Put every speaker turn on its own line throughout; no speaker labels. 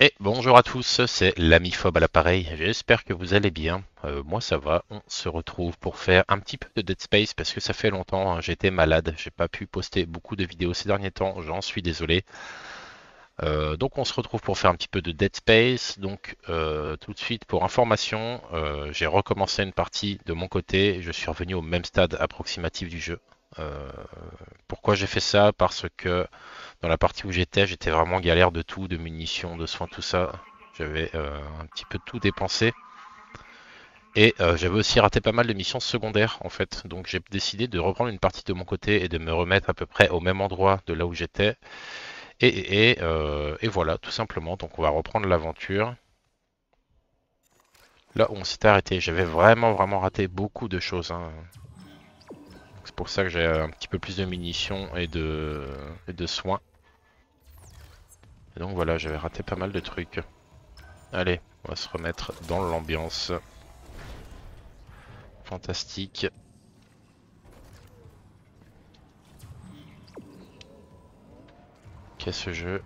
Et bonjour à tous, c'est l'amiphobe à l'appareil, j'espère que vous allez bien, Euh, moi ça va, on se retrouve pour faire un petit peu de Dead Space parce que ça fait longtemps, hein, j'étais malade, j'ai pas pu poster beaucoup de vidéos ces derniers temps, j'en suis désolé. Euh, donc on se retrouve pour faire un petit peu de Dead Space, donc euh, tout de suite pour information, j'ai recommencé une partie de mon côté, je suis revenu au même stade approximatif du jeu. Euh, pourquoi j'ai fait ça? Parce que dans la partie où j'étais, j'étais vraiment galère de tout, de munitions, de soins, tout ça. J'avais euh, un petit peu tout dépensé. Et euh, j'avais aussi raté pas mal de missions secondaires en fait. Donc j'ai décidé de reprendre une partie de mon côté et de me remettre à peu près au même endroit de là où j'étais. Et, voilà, tout simplement. Donc on va reprendre l'aventure. Là où on s'était arrêté, j'avais vraiment vraiment raté beaucoup de choses. hein. C'est pour ça que j'ai un petit peu plus de munitions et de, soins. Donc voilà, j'avais raté pas mal de trucs. Allez, on va se remettre dans l'ambiance. Fantastique. Qu'est ce jeu?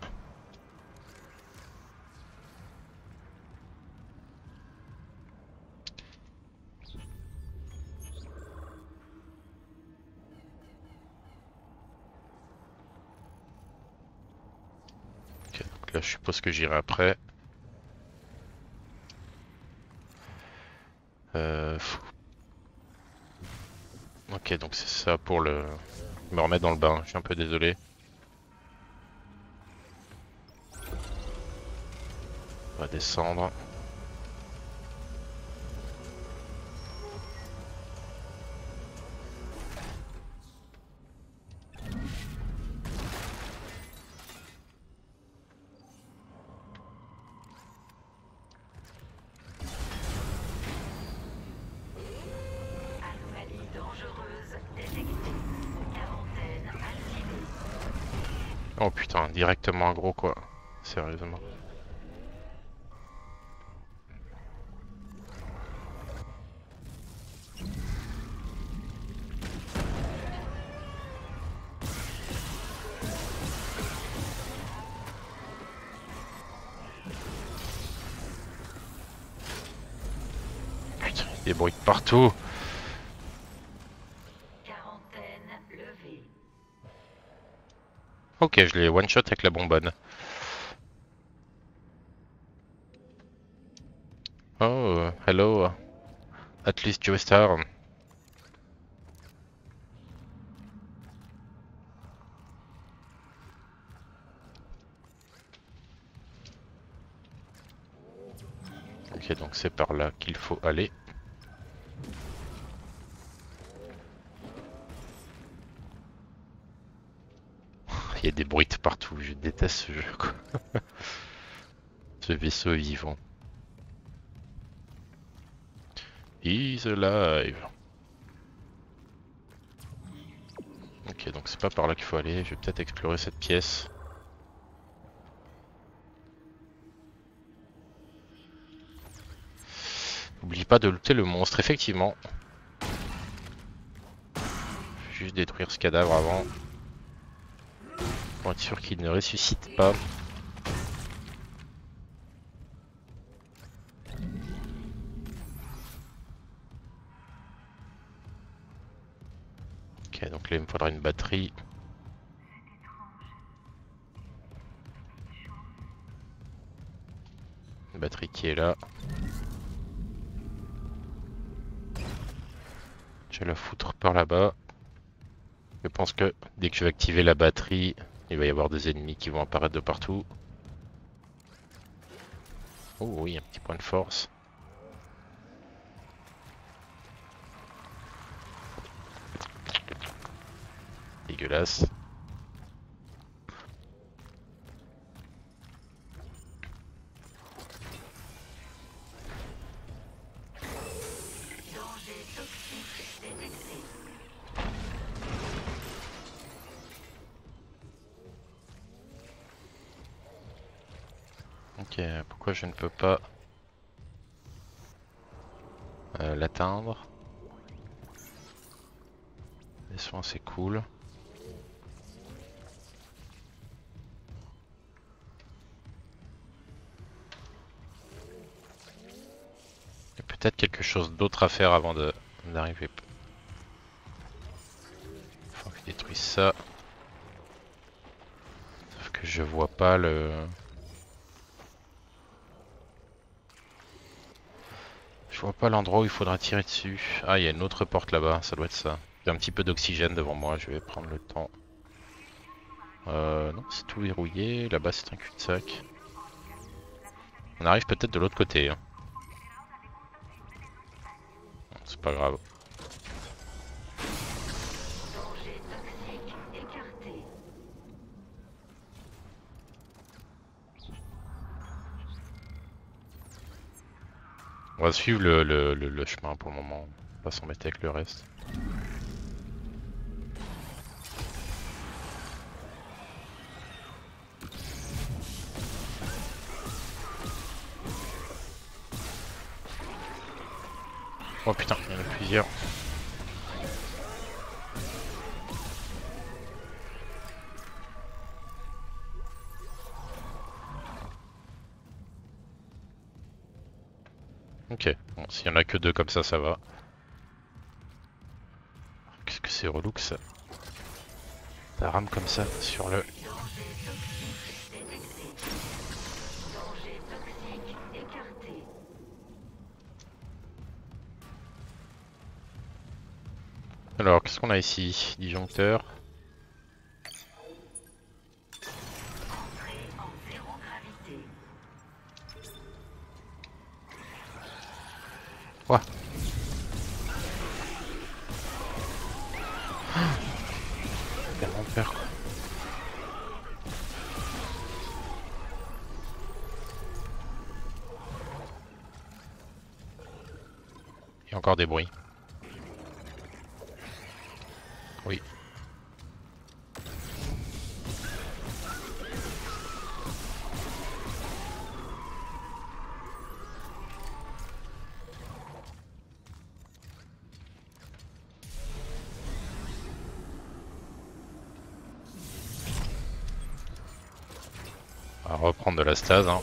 Là je suppose que j'irai après. Euh. Ok, donc c'est ça pour le me remettre dans le bain. Je suis un peu désolé. On va descendre. Directement un gros quoi. Sérieusement. Putain, des bruits partout. Ok, je l'ai one shot avec la bonbonne. Oh, hello. At least Star. Ok, donc c'est par là qu'il faut aller. Il y a des bruits de partout, je déteste ce jeu quoi. ce vaisseau vivant. He's alive. Ok, donc c'est pas par là qu'il faut aller, je vais peut-être explorer cette pièce. N'oublie pas de looter le monstre, effectivement. Juste détruire ce cadavre avant. Pour être sûr qu'il ne ressuscite pas. Ok, donc là il me faudra une batterie. Une batterie qui est là. Je vais la foutre par là-bas. Je pense que dès que je vais activer la batterie, il va y avoir des ennemis qui vont apparaître de partout. Oh oui, un petit point de force. Dégueulasse. je ne peux pas euh, l'atteindre. Les soins c'est cool. Il y a peut-être quelque chose d'autre à faire avant d'arriver. Faut que je détruise ça. Sauf que je vois pas le... Je vois pas l'endroit où il faudra tirer dessus. Ah, il y a une autre porte là-bas, ça doit être ça. J'ai un petit peu d'oxygène devant moi, je vais prendre le temps. Euh, non, c'est tout verrouillé. Là-bas, c'est un cul-de-sac. On arrive peut-être de l'autre côté. hein. C'est pas grave. On va suivre le, le- le- chemin pour le moment. On va s'embêter avec le reste. Oh putain, il y en a plusieurs. Ok, bon, s'il y en a que deux comme ça, ça va. Qu'est-ce que c'est relou que ça Ça rame comme ça sur le... Alors, qu'est-ce qu'on a ici? Disjoncteur. Quoi Tellement peur quoi. Il y a encore des bruits. Hein.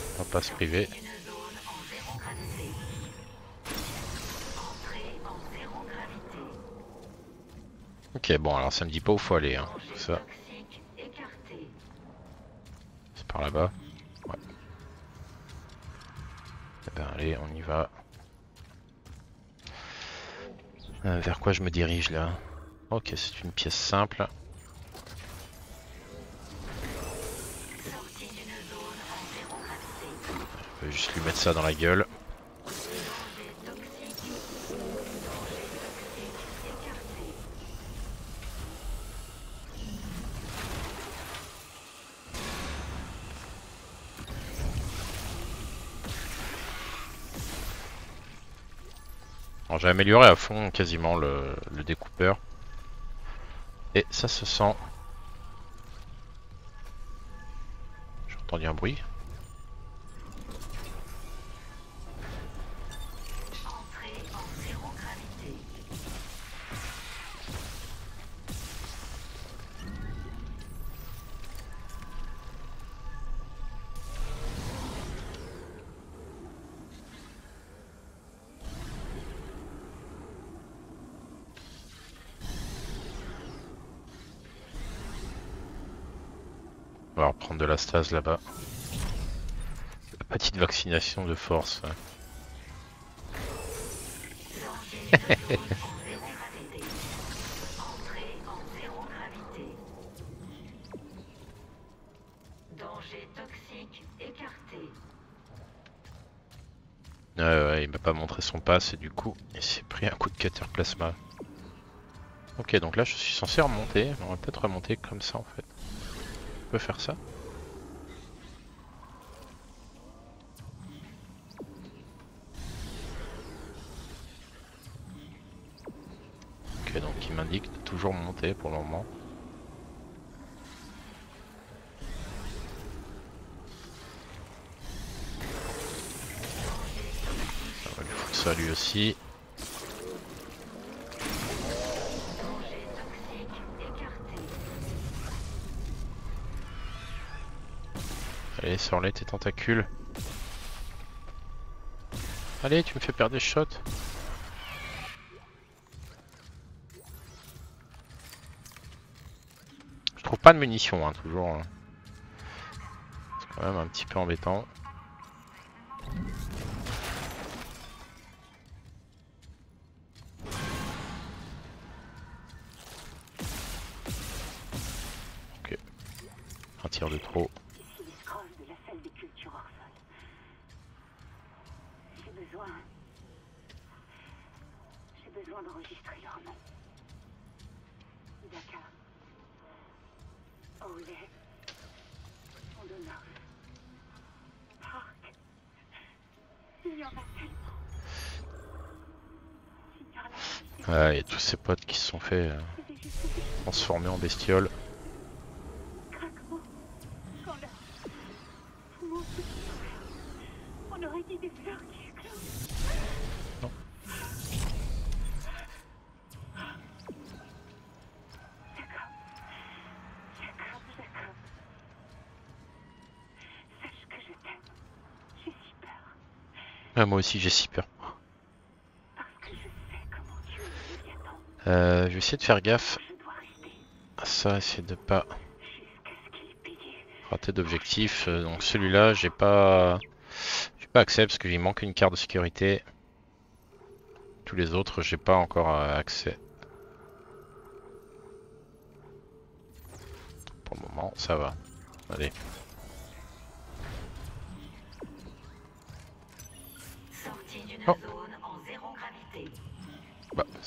Ok, bon, alors ça me dit pas où faut aller, hein. C'est par là-bas. Eh ben allez, on y va. Euh, vers quoi je me dirige là? Ok, c'est une pièce simple. Dans la gueule. J'ai amélioré à fond quasiment le, le découpeur. Et ça se sent. J'ai entendu un bruit. La stase là-bas. Petite vaccination de force. Ouais, ouais, il m'a pas montré son pass et du coup, il s'est pris un coup de cutter plasma. Ok, donc là je suis censé remonter. On va peut-être remonter comme ça en fait. On peut faire ça Donc il m'indique de toujours monter pour le moment. On va lui foutre ça lui aussi. Allez, sors-les tes tentacules. Allez, tu me fais perdre des shots. Je trouve pas de munitions, hein, toujours. hein. C'est quand même un petit peu embêtant. Ok. Un tir de trop.
Ici les scrolls de la salle des cultures Orson. J'ai besoin. J'ai besoin d'enregistrer leur nom. Daka. Olay. Ondonov. Park. Il y en a tellement. Signal
Ouais, il y a tous ces potes qui se sont fait euh, transformer en bestioles. Non.
Jacob. Jacob, Jacob. Sache que je t'aime. J'ai si peur.
Ah, moi aussi j'ai si peur.
Parce que je sais comment tu es, Léviathan.
Euh, je vais essayer de faire gaffe à ça, essayer de pas rater d'objectif. Euh, donc celui-là, j'ai pas, j'ai pas accès parce qu'il manque une carte de sécurité. Tous les autres, j'ai pas encore euh, accès. Pour le moment, ça va. Allez.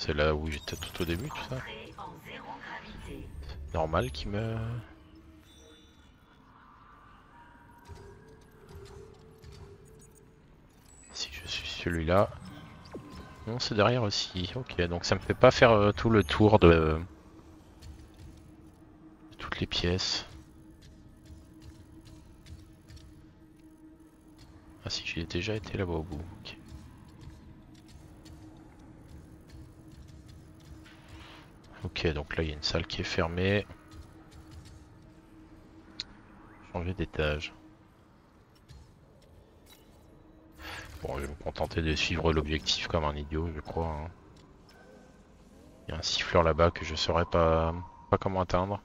C'est là où j'étais tout au début, tout ça. Normal qui me. Si je suis celui-là. Non, c'est derrière aussi. Ok, donc ça me fait pas faire euh, tout le tour de... de toutes les pièces. Ah si, j'ai déjà été là-bas au bout. Ok, donc là il y a une salle qui est fermée. Changer d'étage. Bon, je vais me contenter de suivre l'objectif comme un idiot, je crois. hein. Il y a un siffleur là-bas que je saurais pas, pas comment atteindre.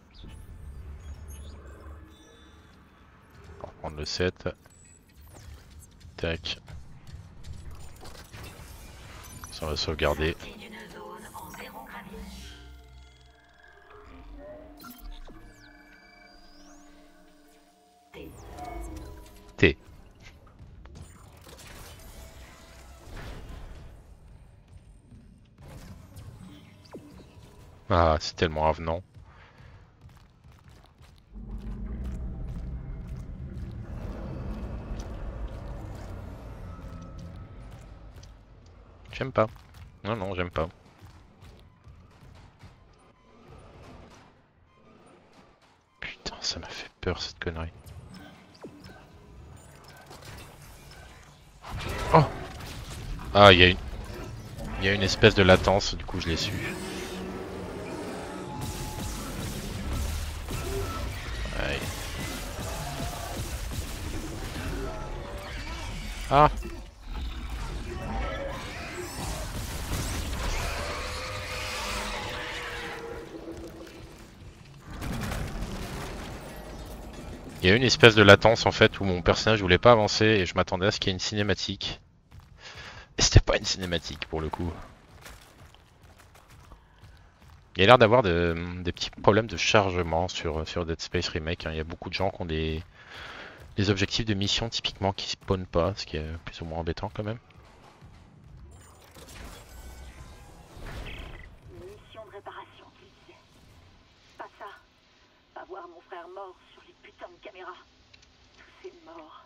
On va prendre le 7. Tac. Ça va sauvegarder. Ah, c'est tellement avenant. J'aime pas. Non, non, j'aime pas. Putain, ça m'a fait peur cette connerie. Oh Ah, il y a une... Il y a une espèce de latence, du coup je l'ai su. Ah Il y a une espèce de latence en fait où mon personnage voulait pas avancer et je m'attendais à ce qu'il y ait une cinématique. Et c'était pas une cinématique pour le coup. Il y a l'air d'avoir de- des petits problèmes de chargement sur, sur Dead Space Remake. hein. Il y a beaucoup de gens qui ont des, des objectifs de mission typiquement qui spawnent pas, ce qui est plus ou moins embêtant quand même.
Une mission de réparation, tu disais. Pas ça. Pas voir mon frère mort sur les putains de caméras. Tous ces morts.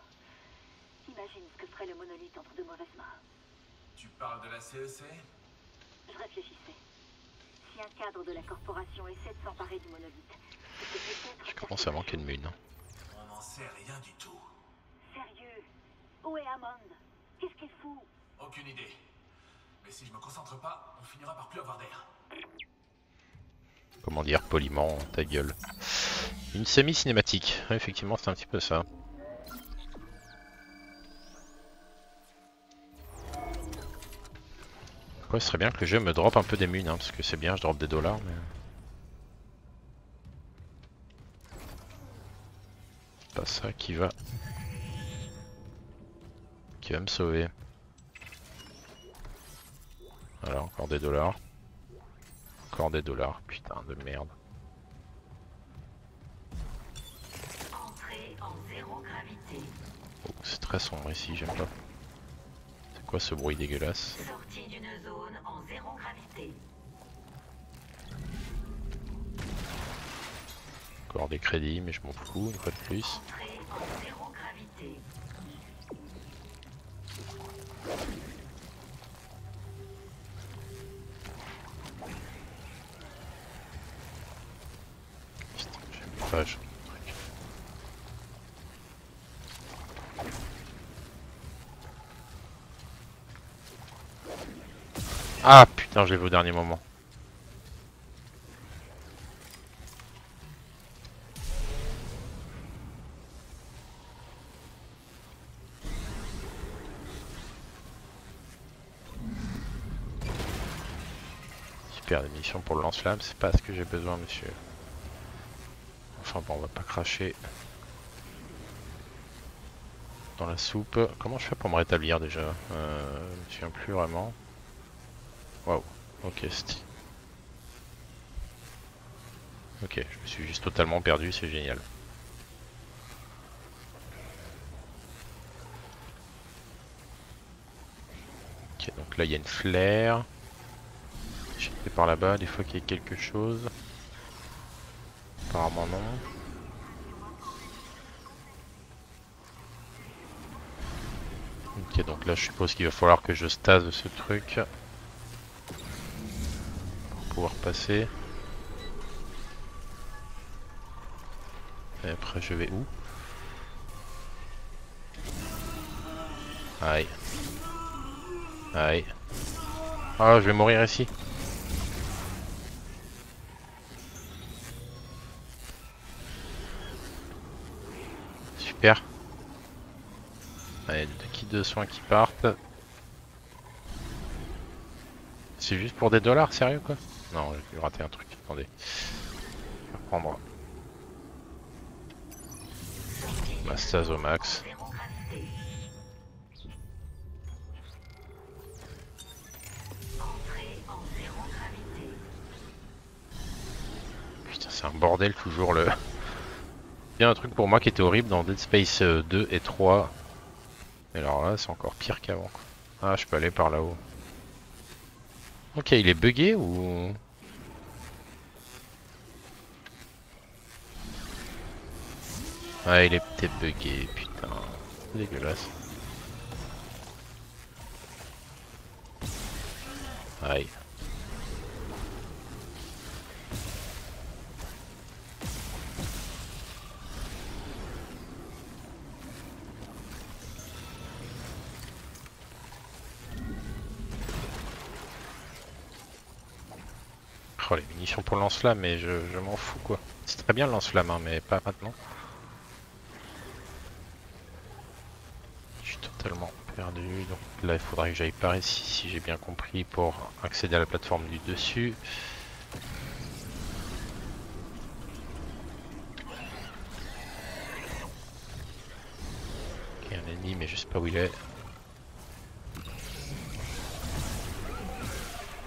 Imagine ce que ferait le monolithe entre de mauvaises mains.
Tu parles de la E CEC
Je réfléchissais. Si un cadre de la corporation essaie de s'emparer du monolithe, c'est que peut-être...
Je commence à manquer de mine.
On sait rien du tout.
Sérieux? Où est Hammond Qu'est-ce qu'il fout?
Aucune idée. Mais si je me concentre pas, on finira par plus avoir d'air.
Comment dire poliment, ta gueule. Une semi-cinématique. Effectivement, c'est un petit peu ça. fois, ce serait bien que le jeu me drop un peu des munes, hein, parce que c'est bien, je drop des dollars, mais... ça qui va... Qui va me sauver. Voilà, encore des dollars. Encore des dollars, putain de merde.
Entrée en zéro gravité.
Oh, c'est très sombre ici, j'aime pas. C'est quoi ce bruit dégueulasse?
Sortie d'une zone en zéro gravité.
Encore des crédits, mais je m'en fous, une fois de plus. Ah putain, je l'ai vu au dernier moment. Super, des munitions pour le lance-flamme, c'est pas ce que j'ai besoin, monsieur. Enfin bon, on va pas cracher dans la soupe. Comment je fais pour me rétablir déjà? Euh, Je me souviens plus vraiment. Waouh, ok. Ok, je me suis juste totalement perdu, c'est génial. Ok, donc là il y a une flair. Été par là-bas, des fois qu'il y a quelque chose. Apparemment non. Ok, donc là je suppose qu'il va falloir que je stase ce truc pour pouvoir passer. Et après je vais où? Aïe. Aïe. Ah, je vais mourir ici. Super. Allez, kits de soins qui partent. C'est juste pour des dollars, sérieux quoi Non, j'ai raté un truc, attendez. Je vais reprendre au max. Putain, c'est un bordel toujours le. Il y a un truc pour moi qui était horrible dans Dead Space euh, 2 et 3. Mais alors là, c'est encore pire qu'avant. Ah, je peux aller par là-haut. Ok, il est bugué ou? Ah, il est peut-être bugué, putain. Dégueulasse. Aïe. Oh les munitions pour lance-flamme, mais je, je m'en fous quoi. C'est très bien le lance-flamme, hein, mais pas maintenant. Je suis totalement perdu. Donc là, il faudrait que j'aille par ici, si j'ai bien compris, pour accéder à la plateforme du dessus. Il y a un ennemi, mais je sais pas où il est.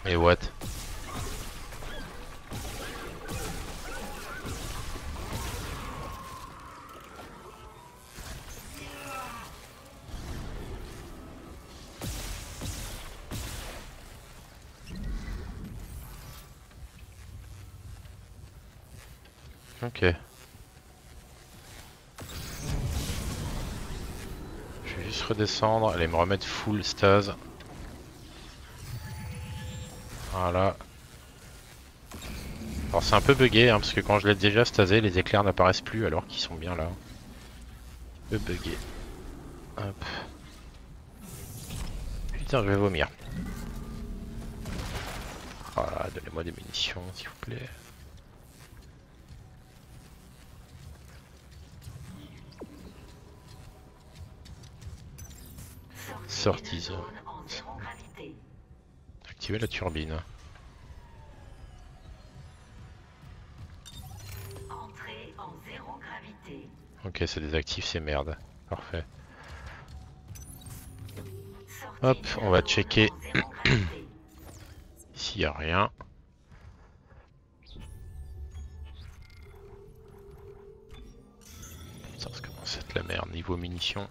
Et what? Ok. Je vais juste redescendre, aller me remettre full stase. Voilà. Alors c'est un peu bugué hein, parce que quand je l'ai déjà stasé, les éclairs n'apparaissent plus alors qu'ils sont bien là. Un peu bugué. Hop. Putain, je vais vomir. Voilà, donnez-moi des munitions s'il vous plaît.
Zéro gravité.
activer la turbine. Ok, ça désactive ces merdes. Parfait. Hop, on va checker.
en zéro gravité.
Ici y a rien. Ça commence à être la merde niveau munitions.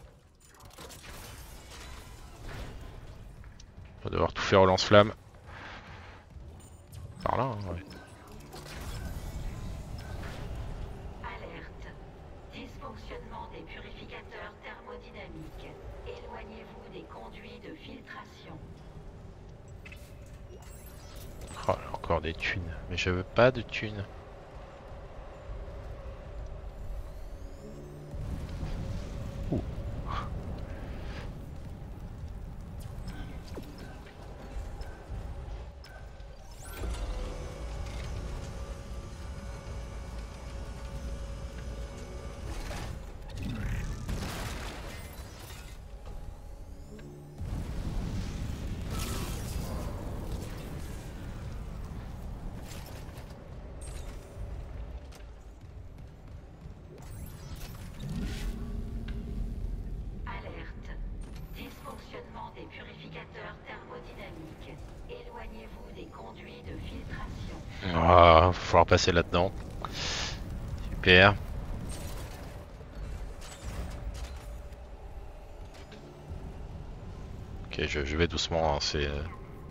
On va devoir tout faire au lance-flamme. Par là, hein, ouais.
Alerte. Dysfonctionnement des purificateurs thermodynamiques. Éloignez-vous des conduits de filtration.
Oh, encore des thunes. Mais je veux pas de thunes. Passer là-dedans. Super. Ok, je, vais doucement. hein, c'est, euh,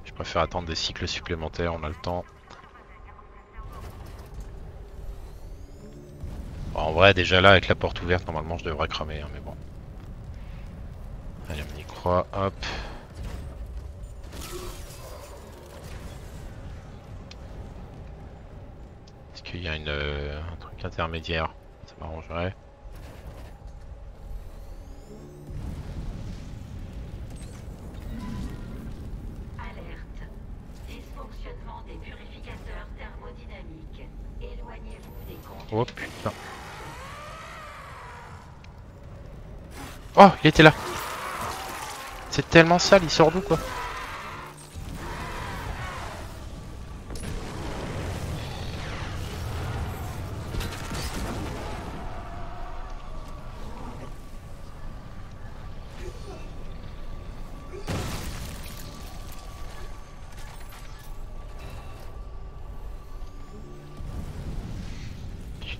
je préfère attendre des cycles supplémentaires. On a le temps. En vrai, déjà là, avec la porte ouverte, normalement, je devrais cramer. hein, mais bon. Allez, on y croit. Hop. Est-ce qu'il y a une, euh, un truc intermédiaire Ça m'arrangerait.
Alerte. Dysfonctionnement des purificateurs thermodynamiques. Éloignez-vous des conduits.
Oh putain. Oh, il était là. C'est tellement sale, il sort d'où quoi?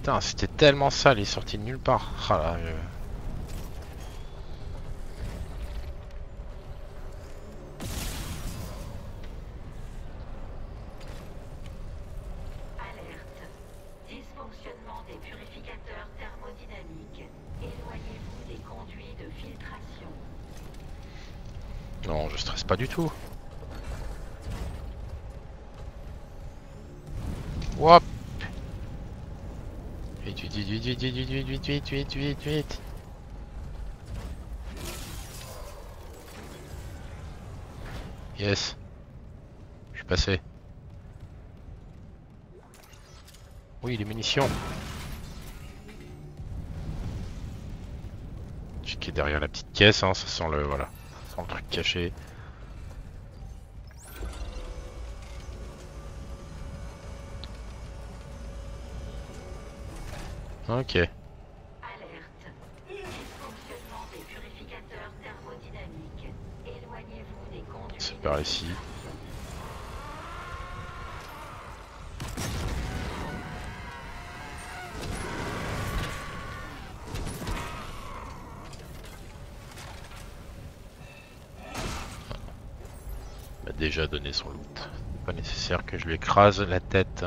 Putain, c'était tellement sale, il est sorti de nulle part. Ah là, je-
Alerte. Dysfonctionnement des purificateurs thermodynamiques. Éloignez-vous des conduits de filtration.
Non, je stresse pas du tout. Wop Vite, vite, vite, vite. Yes. Je suis passé. Oui, les munitions. Checker derrière la petite caisse, hein, ça sent le voilà, ça sent le truc caché. Ok.
Alerte. Dysfonctionnement des purificateurs thermodynamiques. Éloignez-vous des conduits.
C'est par ici. Il m'a déjà donné son loot. Pas nécessaire que je lui écrase la tête.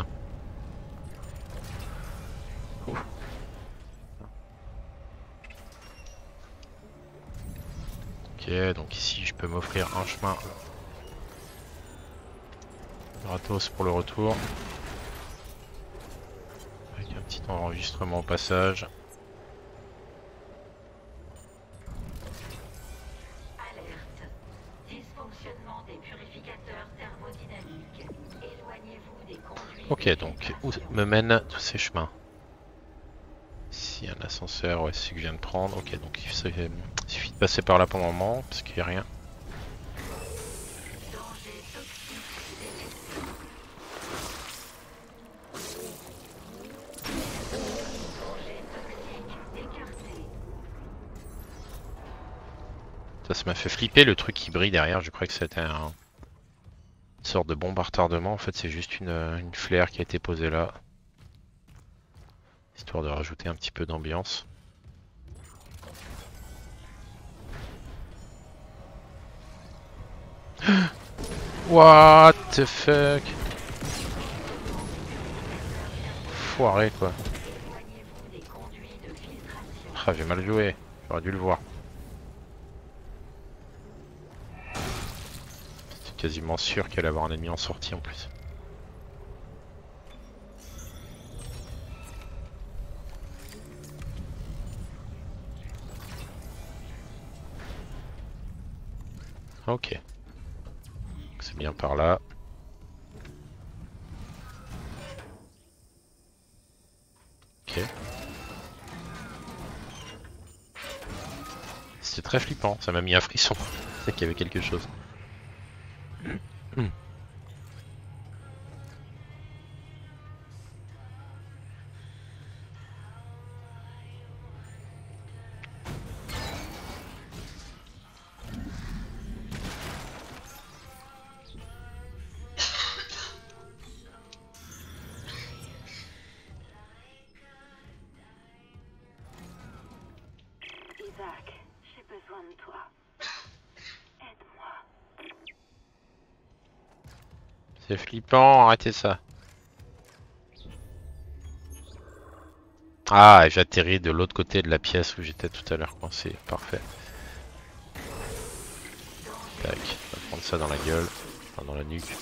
Ok, donc ici je peux m'offrir un chemin gratos pour le retour. Avec un petit enregistrement au passage. Ok, donc où me mènent tous ces chemins? Ici un ascenseur, ouais, c'est ce que je viens de prendre. Ok, donc passer par là pour le moment, parce qu'il n'y a rien. Ça, ça m'a fait flipper le truc qui brille derrière, je croyais que c'était un... une sorte de bombe à retardement, en fait c'est juste une, euh, une flair qui a été posée là. Histoire de rajouter un petit peu d'ambiance. What the fuck? Foiré quoi. Ah j'ai mal joué, j'aurais dû le voir. C'est quasiment sûr qu'il allait avoir un ennemi en sortie en plus. Ok. Par là. Ok. C'était très flippant, ça m'a mis un frisson. C'est qu'il y avait quelque chose. Arrêtez ça. Ah, j'atterris de l'autre côté de la pièce où j'étais tout à l'heure coincé. Parfait. Tac, on va prendre ça dans la gueule, enfin dans la nuque.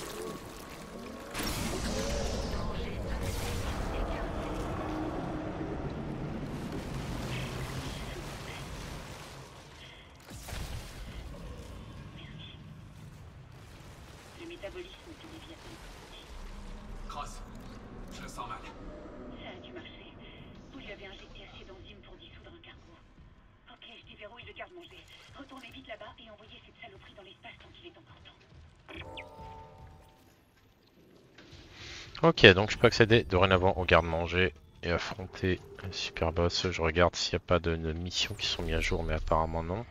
Ok,
donc je peux accéder dorénavant au garde-manger et affronter le super boss. Je regarde s'il n'y a pas de, missions qui sont mises à jour, mais apparemment non.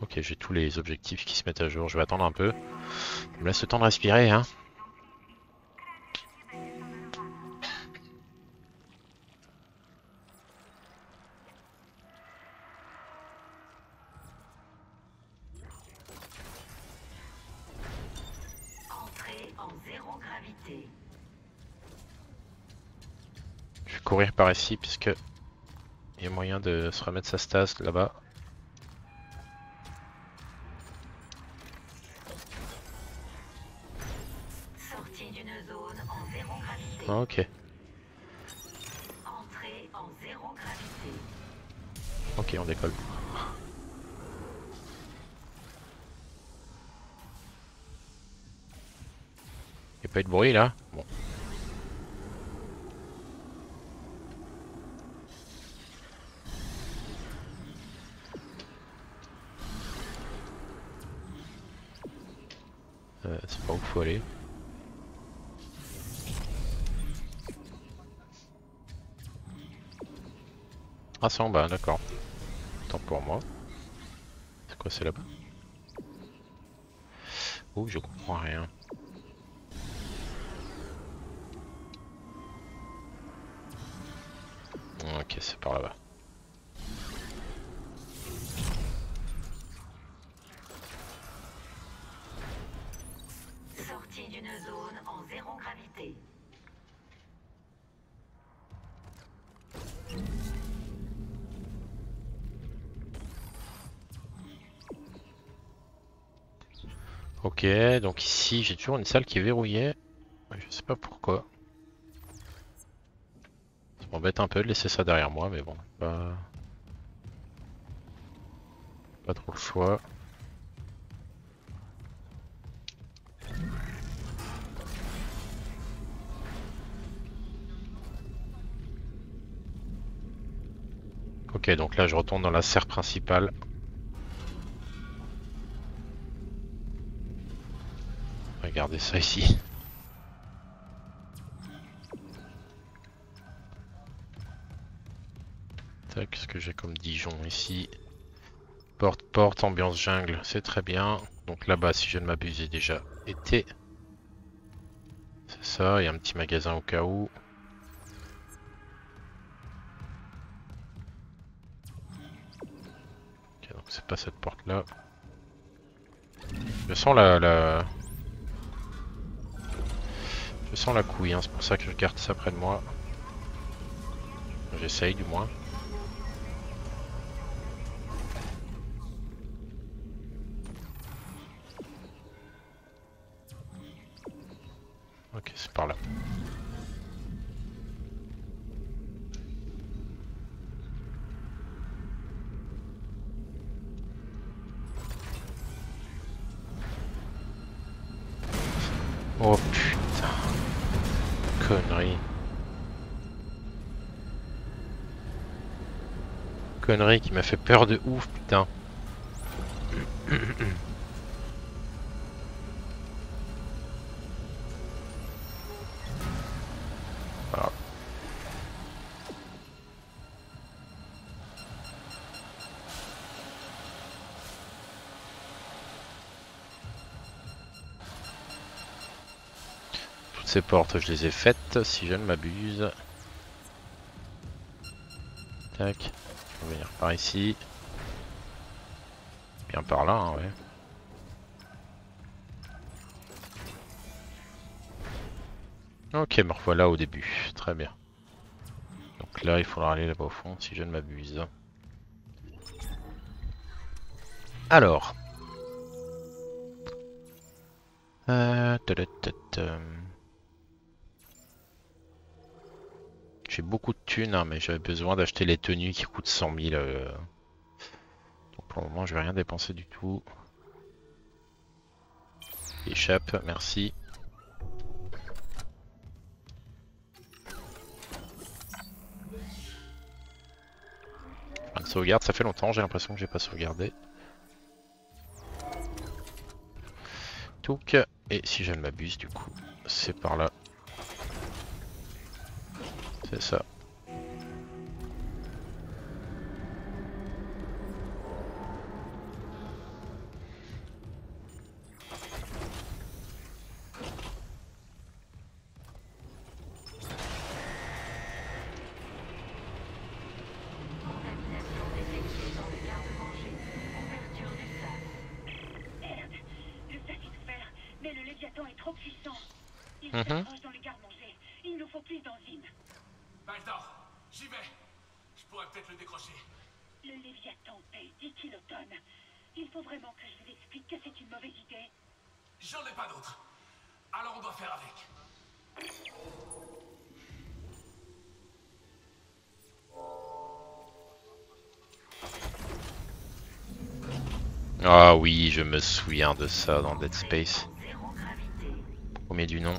Ok, j'ai tous les objectifs qui se mettent à jour. Je vais attendre un peu. Je me laisse le temps de respirer, hein. Par ici puisque il y a moyen de se remettre sa stase là-bas. Ah, ok,
Entrée en zéro gravité.
ok, on décolle. Y a pas eu de bruit là Bon. Euh, c'est pas où faut aller. Ah c'est en bas, d'accord. Tant pour moi. C'est quoi c'est là-bas? Oh je comprends rien. Ok c'est par là-bas. J'ai toujours une salle qui est verrouillée. Je sais pas pourquoi. Ça m'embête un peu de laisser ça derrière moi, mais bon, pas... Pas trop le choix. Ok, donc là je retourne dans la serre principale. Ça ici. Tac, ce que j'ai comme Dijon ici. Porte, porte, ambiance jungle, c'est très bien. Donc là-bas, si je ne m'abuse, déjà été. C'est ça, il y a un petit magasin au cas où. Ok, donc c'est pas cette porte-là. Je sens la, la... Je sens la couille, hein, c'est pour ça que je garde ça près de moi. J'essaye du moins. Oh putain. Connerie. Connerie qui m'a fait peur de ouf, putain. portes, je les ai faites, si je ne m'abuse. Tac. On va venir par ici. Bien par là, hein, ouais. Ok, me revoilà au début. Très bien. Donc là, il faudra aller là-bas au fond, si je ne m'abuse. Alors. Euh, J'ai beaucoup de thunes, hein, mais j'avais besoin d'acheter les tenues qui coûtent 100 000. euh. Donc pour le moment, je vais rien dépenser du tout. Échappe, merci. Fin de sauvegarde, ça fait longtemps, j'ai l'impression que j'ai pas sauvegardé. Touk, et si je ne m'abuse, du coup, c'est par là. C'est ça.
Je
me souviens de ça dans Dead Space. Premier du nom.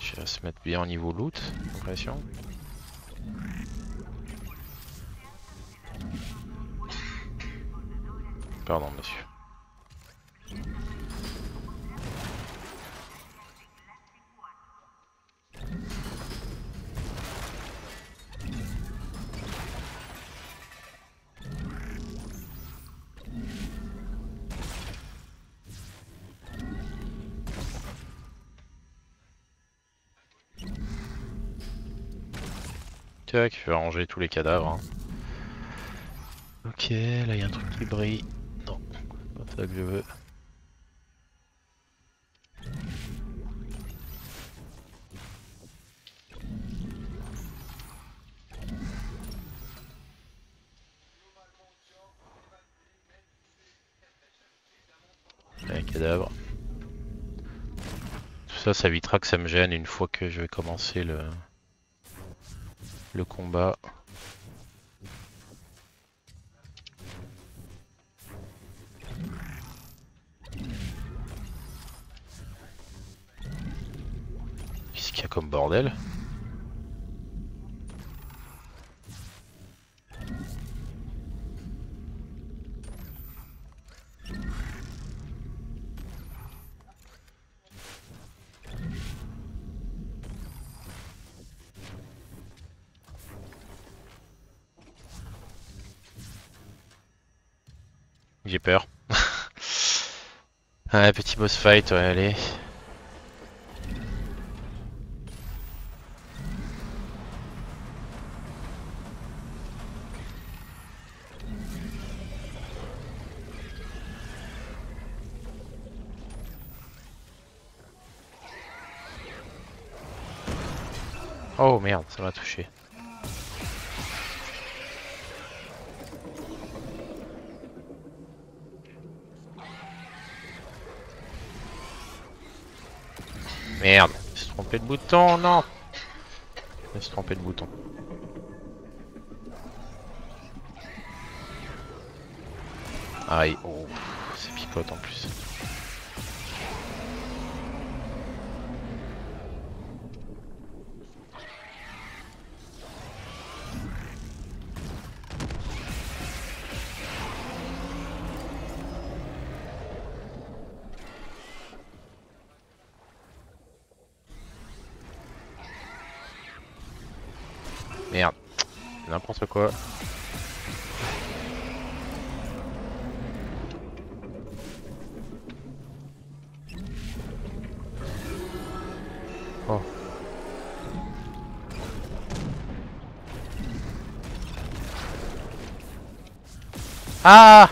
Je vais se mettre bien au niveau loot, j'ai l'impression. Pardon, monsieur. Tac, je vais ranger tous les cadavres. hein. Ok, là il y a un truc qui brille. Non, pas ça que je veux. Un cadavre. Tout ça, ça évitera que ça me gêne une fois que je vais commencer le, le combat. Qu'est-ce qu'il y a comme bordel? J'ai peur. Un petit boss fight, ouais, allez. Oh merde, ça m'a touché. Merde, je me suis de bouton, non Je me suis de bouton. Aïe, oh, c'est picote en plus. Merde, n'importe quoi. Oh. Ah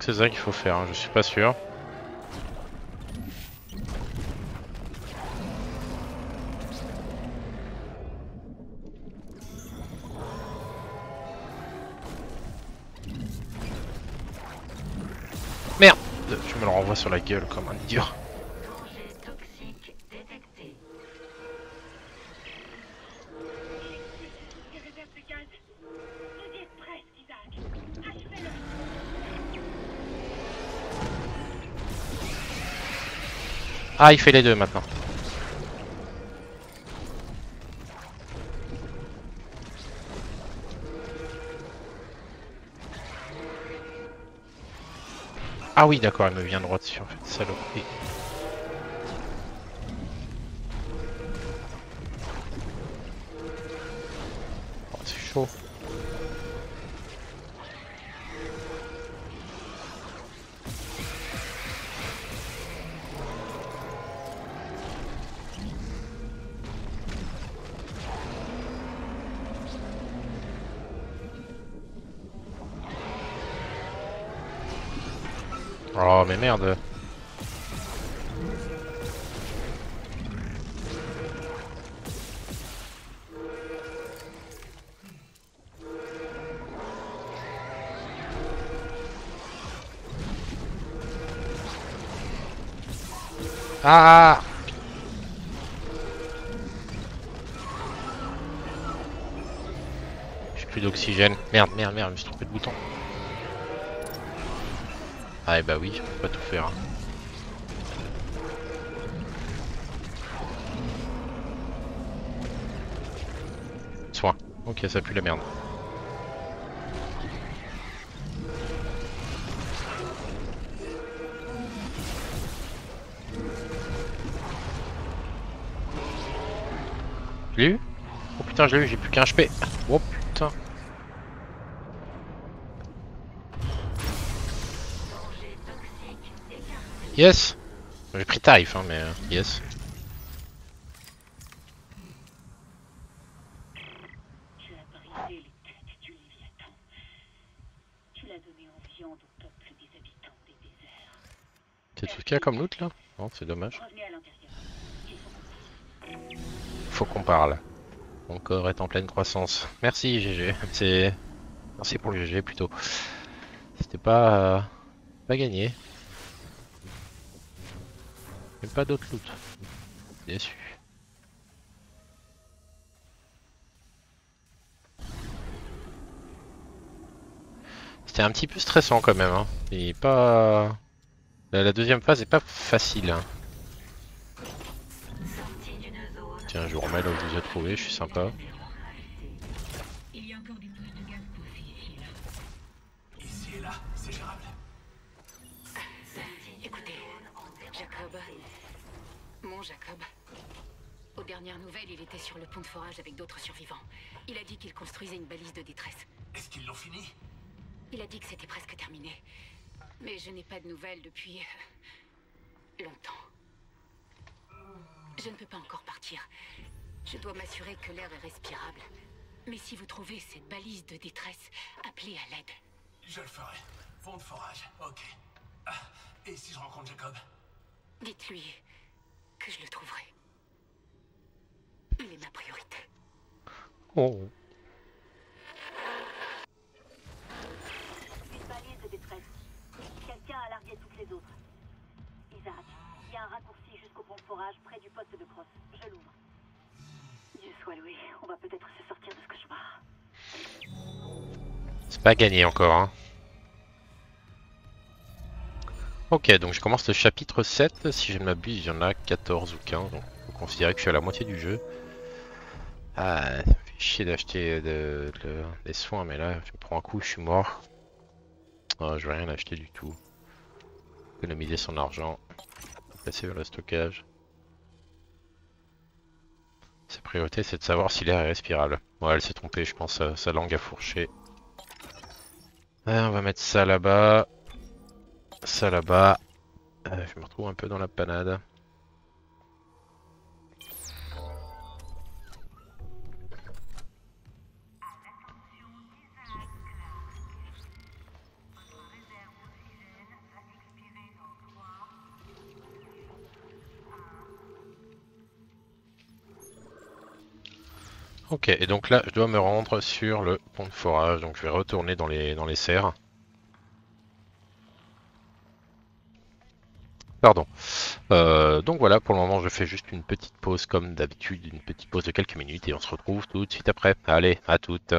c'est ça qu'il faut faire, hein, je suis pas sûr. Merde Je me le renvoie sur la gueule comme un idiot. Ah, il fait les deux maintenant. Ah oui, d'accord, il me vient droit dessus en fait. Et- Oh, c'est chaud. Mais merde Ah J'ai plus d'oxygène. Merde, merde, merde, je me suis trompé de bouton. Ah et bah oui, je peux pas tout faire. hein. Soin. Ok, ça pue la merde. Je l'ai eu? Oh putain, je l'ai eu, j'ai plus qu'un HP. Oh putain. Yes J'ai pris tarif, hein, mais euh, yes. C'est tout ce qu'il y a comme loot là? Non, c'est dommage.
Faut qu'on
parle. Mon corps est en pleine croissance. Merci GG. C'est. Merci pour le GG plutôt. C'était pas. euh, pas gagné. Mais pas d'autres loot. Déçu. C'était un petit peu stressant quand même. Hein. Et pas. La, la deuxième phase est pas facile. hein.
Sortie d'une zone.
Tiens, je vous remets là où je vous ai trouvé, je suis sympa.
Il y a encore des touches de gaz coffee ici et là.
Ici et là, c'est gérable.
Écoutez, Jacob. Jacob. Aux dernières nouvelles, il était sur le pont de forage avec d'autres survivants. Il a dit qu'il construisait une balise de détresse.
Est-ce qu'ils l'ont fini?
Il a dit que c'était presque terminé. Mais je n'ai pas de nouvelles depuis... euh, longtemps. Je ne peux pas encore partir. Je dois m'assurer que l'air est respirable. Mais si vous trouvez cette balise de détresse, appelez à l'aide.
Je le ferai. Pont de forage, ok. Ah, et si je rencontre Jacob?
Dites-lui que je le trouverai. Il est ma priorité.
Oh.
Une balise de détresse. Quelqu'un a largué toutes les autres. Isaac, il y a un raccourci jusqu'au pont de forage près du poste de crosse. Je l'ouvre. Dieu soit loué, on va peut-être se sortir de ce cauchemar.
C'est pas gagné encore. Hein. Ok, donc je commence le chapitre 7. Si je ne m'abuse, il y en a 14 ou 15. Donc faut considérer que je suis à la moitié du jeu. Ah, ça me fait chier d'acheter de- des soins, mais là, je me prends un coup, je suis mort. Ah, je vais rien acheter du tout. Économiser son argent. Passer vers le stockage. Sa priorité, c'est de savoir si l'air est respirable. Ouais, elle s'est trompée, je pense, sa, langue a fourché. Ouais, on va mettre ça là-bas. Ça là-bas. Euh, je me retrouve un peu dans la panade. Ok, et donc là, je dois me rendre sur le pont de forage, donc je vais retourner dans les, dans les serres. Pardon. Euh, donc voilà, pour le moment, je fais juste une petite pause comme d'habitude, une petite pause de quelques minutes, et on se retrouve tout de suite après. Allez, à toutes.